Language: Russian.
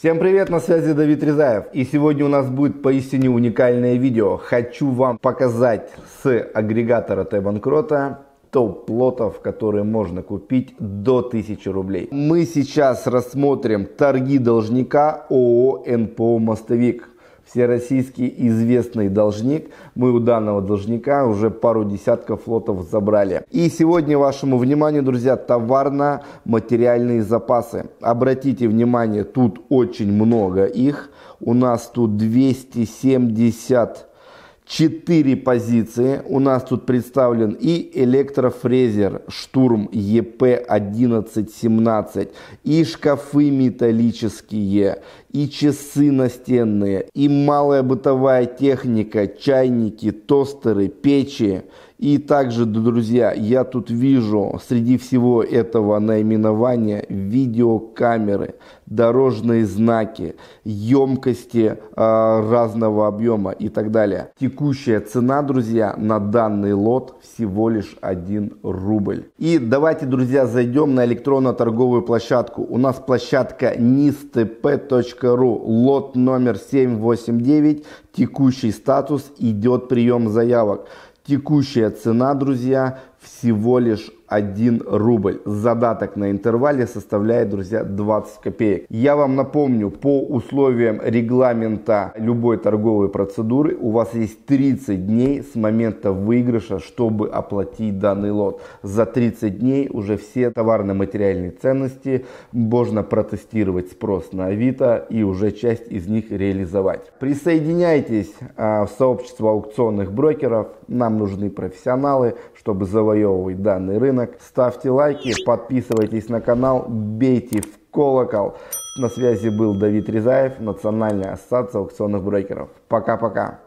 Всем привет, на связи Давид Резаев. И сегодня у нас будет поистине уникальное видео. Хочу вам показать с агрегатора Т-банкрота топ плотов, которые можно купить до 1000 рублей. Мы сейчас рассмотрим торги должника ООО НПО «Мостовик» всероссийский известный должник. Мы у данного должника уже пару десятков флотов забрали. И сегодня вашему вниманию, друзья, товарно-материальные запасы. Обратите внимание, тут очень много их. У нас тут 270 4 позиции. У нас тут представлен и электрофрезер Штурм ЕП-1117, и шкафы металлические, и часы настенные, и малая бытовая техника, чайники, тостеры, печи. И также, друзья, я тут вижу среди всего этого наименования видеокамеры, дорожные знаки, емкости э, разного объема и так далее. Текущая цена, друзья, на данный лот всего лишь 1 рубль. И давайте, друзья, зайдем на электронно-торговую площадку. У нас площадка nistp.ru, лот номер 789, текущий статус, идет прием заявок. Текущая цена, друзья, всего лишь 1 рубль. Задаток на интервале составляет, друзья, 20 копеек. Я вам напомню, по условиям регламента любой торговой процедуры у вас есть 30 дней с момента выигрыша, чтобы оплатить данный лот. За 30 дней уже все товарно-материальные ценности можно протестировать спрос на Авито и уже часть из них реализовать. Присоединяйтесь а, в сообщество аукционных брокеров. Нам нужны профессионалы, чтобы завоевывать данный рынок. Ставьте лайки, подписывайтесь на канал, бейте в колокол. На связи был Давид Резаев, Национальная ассоциация аукционных брокеров. Пока-пока.